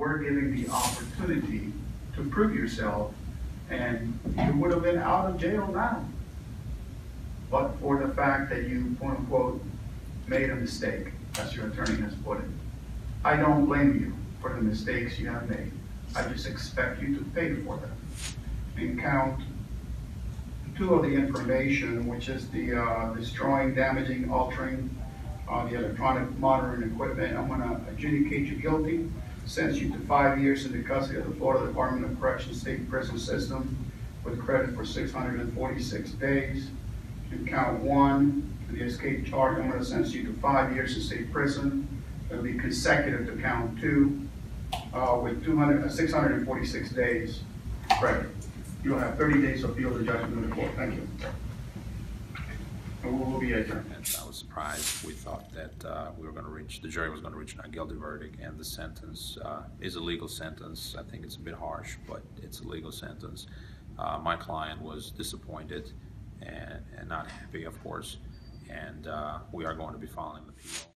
were given the opportunity to prove yourself, and you would have been out of jail now. But for the fact that you, quote unquote, made a mistake, as your attorney has put it. I don't blame you for the mistakes you have made. I just expect you to pay for them. In count two of the information, which is the uh, destroying, damaging, altering uh, the electronic monitoring equipment. I'm gonna adjudicate you guilty, sentence you to five years in the custody of the Florida Department of Corrections State Prison System with credit for six hundred and forty-six days. And count one, for the escape charge, I'm gonna sentence you to five years in state prison. It'll be consecutive to count two, uh, with 200, uh, 646 days credit. You'll have 30 days to appeal the judgment of the court. Thank you. Be I was surprised. We thought that uh, we were going to reach, the jury was going to reach a guilty verdict, and the sentence uh, is a legal sentence. I think it's a bit harsh, but it's a legal sentence. Uh, My client was disappointed and and not happy, of course, and uh, we are going to be filing an appeal.